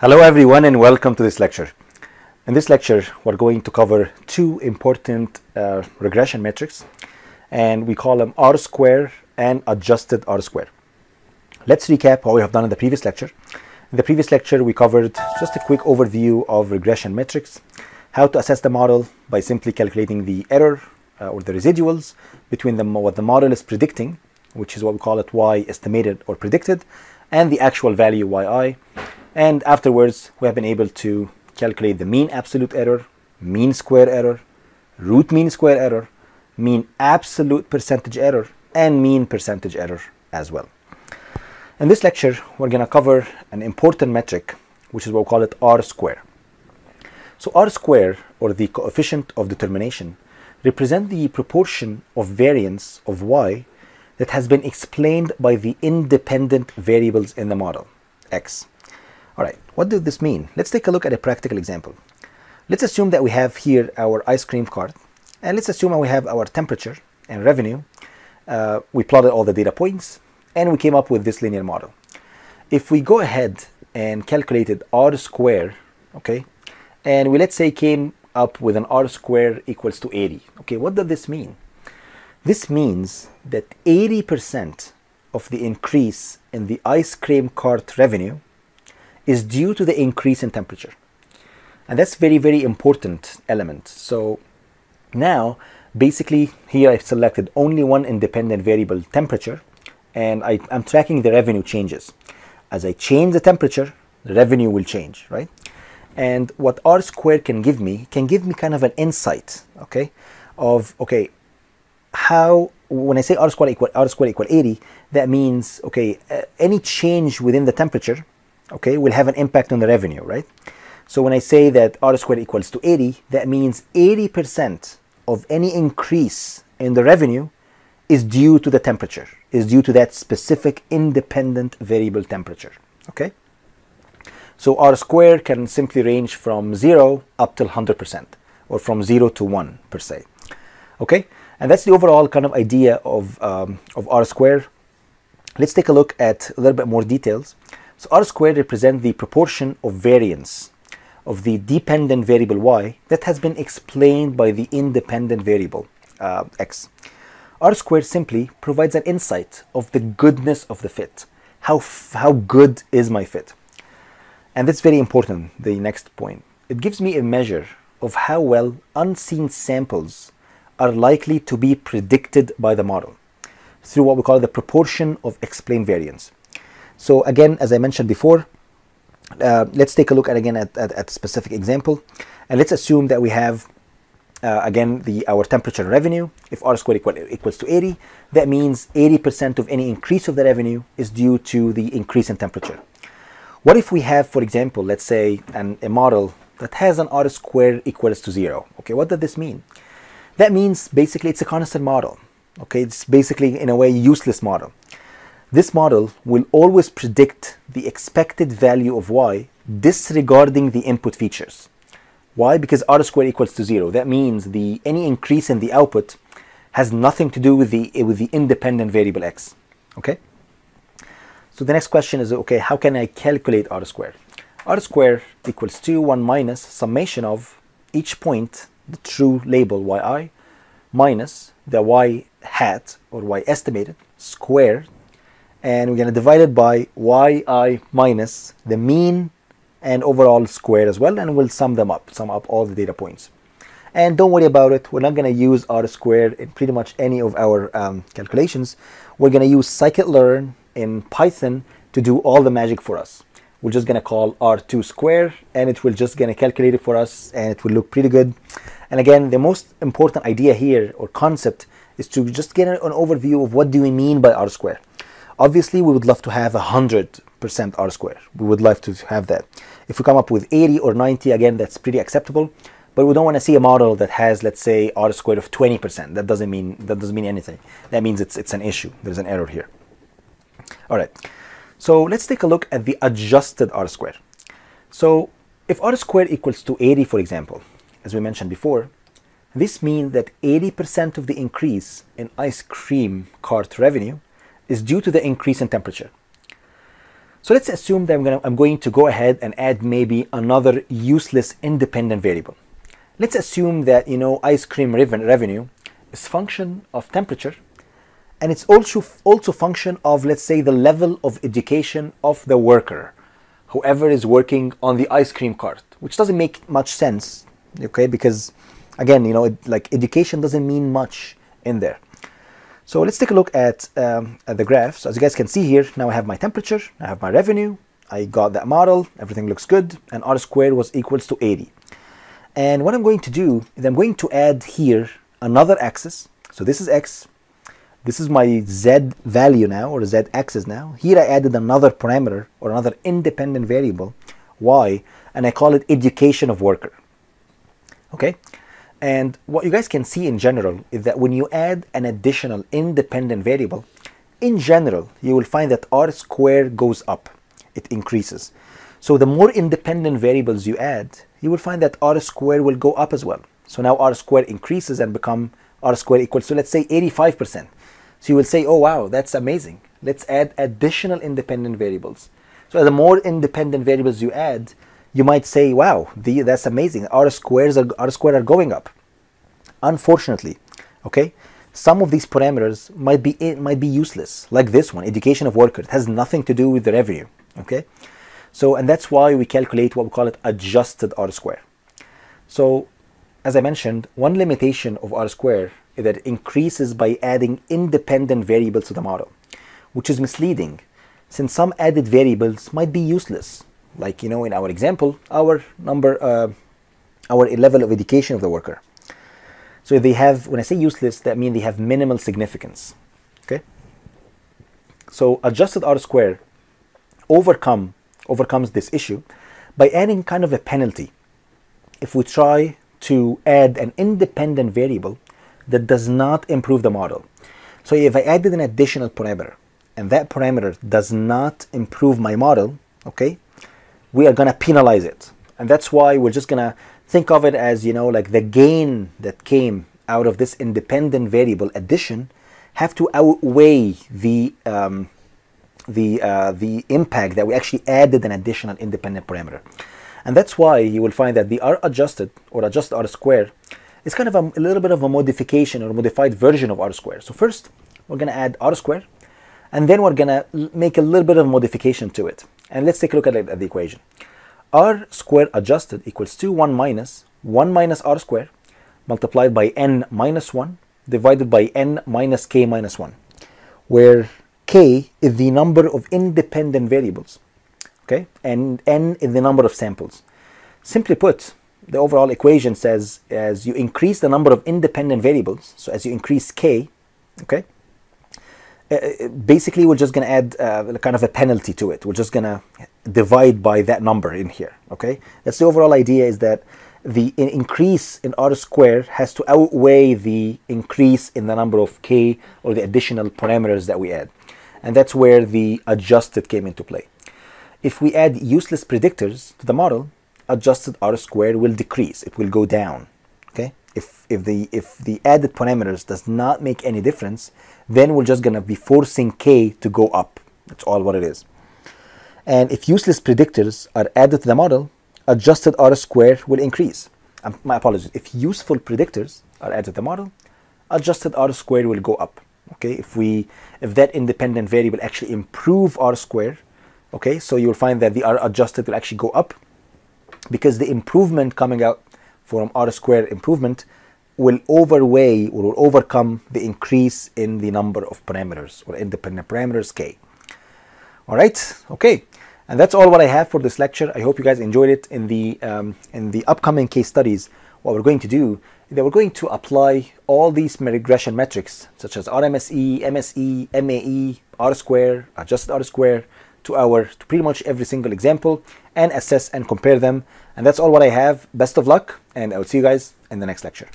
Hello everyone and welcome to this lecture. In this lecture, we're going to cover two important uh, regression metrics and we call them R square and adjusted R square. Let's recap what we have done in the previous lecture. In the previous lecture, we covered just a quick overview of regression metrics, how to assess the model by simply calculating the error uh, or the residuals between the, what the model is predicting, which is what we call it y estimated or predicted, and the actual value yi. And afterwards, we have been able to calculate the mean absolute error, mean square error, root mean square error, mean absolute percentage error, and mean percentage error as well. In this lecture, we're going to cover an important metric, which is what we call it R square. So R square, or the coefficient of determination, represent the proportion of variance of y that has been explained by the independent variables in the model, x. All right, what does this mean? Let's take a look at a practical example. Let's assume that we have here our ice cream cart, and let's assume we have our temperature and revenue. Uh, we plotted all the data points, and we came up with this linear model. If we go ahead and calculated r square, okay, and we let's say came up with an r square equals to 80. Okay, what does this mean? This means that 80% of the increase in the ice cream cart revenue is due to the increase in temperature. And that's very, very important element. So now, basically, here I've selected only one independent variable, temperature, and I, am tracking the revenue changes. As I change the temperature, the revenue will change, right? And what R squared can give me, can give me kind of an insight, okay, of, okay, how, when I say R squared equal, R squared equal 80, that means, okay, uh, any change within the temperature okay, will have an impact on the revenue, right? So when I say that r squared equals to 80, that means 80% of any increase in the revenue is due to the temperature, is due to that specific independent variable temperature, okay? So r squared can simply range from 0 up till 100%, or from 0 to 1 per se, okay? And that's the overall kind of idea of, um, of r squared. Let's take a look at a little bit more details. So R squared represents the proportion of variance of the dependent variable y that has been explained by the independent variable uh, x. R squared simply provides an insight of the goodness of the fit. How, how good is my fit? And that's very important, the next point. It gives me a measure of how well unseen samples are likely to be predicted by the model through what we call the proportion of explained variance. So again, as I mentioned before, uh, let's take a look at again at, at, at, a specific example. And let's assume that we have, uh, again, the our temperature revenue. If R squared equal, equals to 80, that means 80% of any increase of the revenue is due to the increase in temperature. What if we have, for example, let's say an, a model that has an R squared equals to zero? Okay, what does this mean? That means basically it's a constant model. Okay, it's basically in a way useless model. This model will always predict the expected value of y disregarding the input features. Why? Because r squared equals to zero. That means the any increase in the output has nothing to do with the eh, with the independent variable x. Okay. So the next question is okay, how can I calculate r squared? r squared equals to 1 minus summation of each point, the true label yi, minus the y hat or y estimated squared and we're going to divide it by yi minus the mean and overall square as well and we'll sum them up sum up all the data points. And don't worry about it we're not going to use r squared in pretty much any of our um, calculations. We're going to use scikit-learn in python to do all the magic for us. We're just going to call r2 square and it will just going to calculate it for us and it will look pretty good. And again the most important idea here or concept is to just get an overview of what do we mean by r square Obviously, we would love to have 100% R squared. We would love to have that. If we come up with 80 or 90, again, that's pretty acceptable. But we don't want to see a model that has, let's say, R squared of 20%. That doesn't mean that doesn't mean anything. That means it's it's an issue. There's an error here. All right. So let's take a look at the adjusted R squared. So if R squared equals to 80, for example, as we mentioned before, this means that 80% of the increase in ice cream cart revenue is due to the increase in temperature. So let's assume that I'm, gonna, I'm going to go ahead and add maybe another useless independent variable. Let's assume that, you know, ice cream revenue is function of temperature and it's also, also function of, let's say, the level of education of the worker, whoever is working on the ice cream cart, which doesn't make much sense, okay, because again, you know, it, like education doesn't mean much in there. So let's take a look at, um, at the graph. So as you guys can see here, now I have my temperature, I have my revenue, I got that model, everything looks good, and r squared was equals to 80. And what I'm going to do is I'm going to add here another axis. So this is x, this is my z value now, or z axis now. Here I added another parameter, or another independent variable, y, and I call it education of worker. Okay, and what you guys can see in general is that when you add an additional independent variable, in general, you will find that r squared goes up. It increases. So the more independent variables you add, you will find that r squared will go up as well. So now r squared increases and become r squared equals to, let's say, 85%. So you will say, oh, wow, that's amazing. Let's add additional independent variables. So the more independent variables you add, you might say, wow, the, that's amazing. R squares are, R squared are going up. Unfortunately, okay, some of these parameters might be eh, might be useless, like this one, education of workers. It has nothing to do with the revenue, okay? So, and that's why we calculate what we call it adjusted R square. So, as I mentioned, one limitation of R square is that it increases by adding independent variables to the model, which is misleading since some added variables might be useless like you know in our example our number uh, our level of education of the worker. So they have when i say useless that means they have minimal significance okay? So adjusted r square overcome overcomes this issue by adding kind of a penalty. If we try to add an independent variable that does not improve the model. So if i added an additional parameter and that parameter does not improve my model okay we are going to penalize it. And that's why we're just going to think of it as, you know, like the gain that came out of this independent variable addition have to outweigh the um, the uh, the impact that we actually added an additional independent parameter. And that's why you will find that the R adjusted or adjusted R square is kind of a, a little bit of a modification or modified version of R square. So first we're going to add R square and then we're going to make a little bit of modification to it. And let's take a look at, at the equation. r squared adjusted equals 2 1 minus 1 minus r squared multiplied by n minus 1 divided by n minus k minus 1, where k is the number of independent variables, okay, and n is the number of samples. Simply put, the overall equation says as you increase the number of independent variables, so as you increase k, okay, basically we're just going to add uh, kind of a penalty to it. We're just going to divide by that number in here. Okay, that's the overall idea is that the increase in r squared has to outweigh the increase in the number of k or the additional parameters that we add. And that's where the adjusted came into play. If we add useless predictors to the model, adjusted r squared will decrease. It will go down. If if the if the added parameters does not make any difference, then we're just gonna be forcing k to go up. That's all what it is. And if useless predictors are added to the model, adjusted R squared will increase. Um, my apologies. If useful predictors are added to the model, adjusted R squared will go up. Okay, if we if that independent variable actually improve R squared, okay, so you'll find that the R adjusted will actually go up because the improvement coming out from R squared improvement will overweigh or will overcome the increase in the number of parameters or independent parameters k. All right, okay, and that's all what I have for this lecture. I hope you guys enjoyed it. In the um, in the upcoming case studies, what we're going to do is that we're going to apply all these regression metrics such as RMSE, MSE, MAE, R square, adjusted R square to our to pretty much every single example and assess and compare them. And that's all what I have. Best of luck, and I'll see you guys in the next lecture.